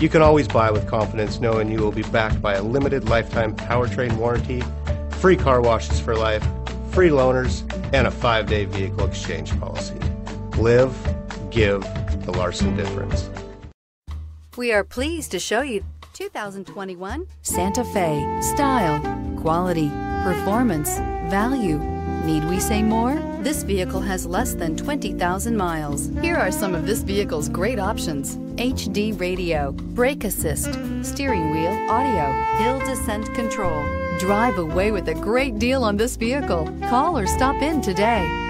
You can always buy with confidence knowing you will be backed by a limited lifetime powertrain warranty, free car washes for life, free loaners, and a five day vehicle exchange policy. Live, give the Larson difference. We are pleased to show you 2021 Santa Fe. Style, quality, performance, value. Need we say more? This vehicle has less than 20,000 miles. Here are some of this vehicle's great options. HD radio, brake assist, steering wheel audio, hill descent control. Drive away with a great deal on this vehicle. Call or stop in today.